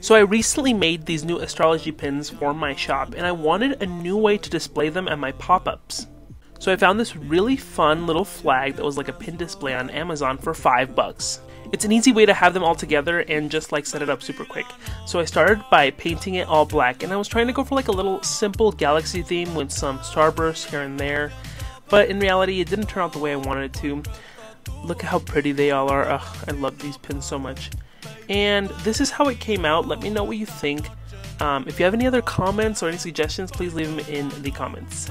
So I recently made these new astrology pins for my shop and I wanted a new way to display them at my pop-ups. So I found this really fun little flag that was like a pin display on Amazon for 5 bucks. It's an easy way to have them all together and just like set it up super quick. So I started by painting it all black and I was trying to go for like a little simple galaxy theme with some starbursts here and there. But in reality it didn't turn out the way I wanted it to. Look at how pretty they all are. Ugh, I love these pins so much. And this is how it came out. Let me know what you think. Um, if you have any other comments or any suggestions, please leave them in the comments.